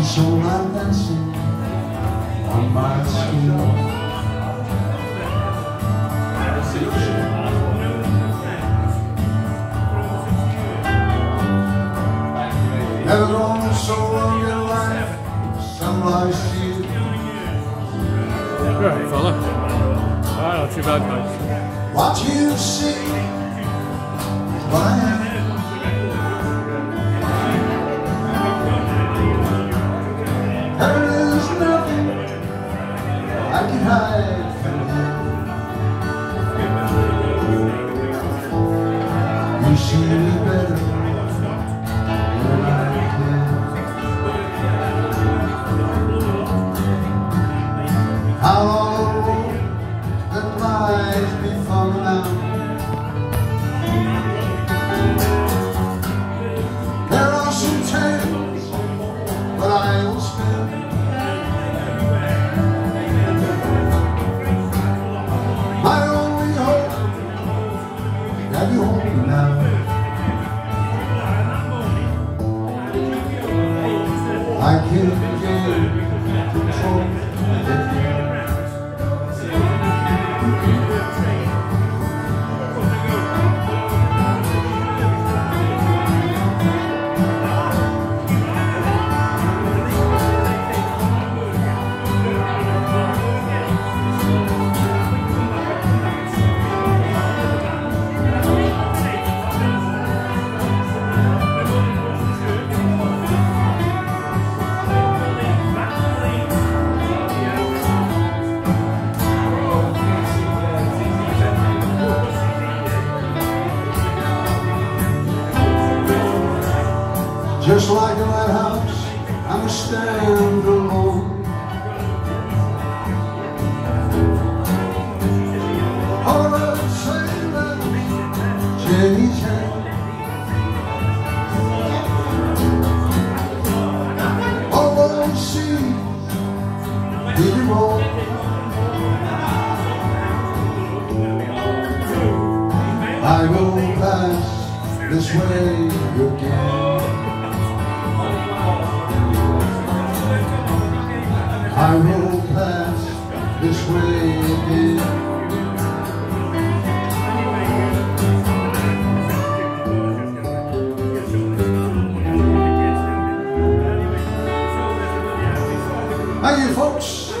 sunlight dancing on my skin. Never gone so long in life, sunlight shield. Right, fella. Alright, not too bad, mate. What you see, what I am. My only hope that you hold me now. I can't Just like a lighthouse, I'm a stand alone. All sailors. All those? I go past this way again. I roll past this way again. Thank you, folks.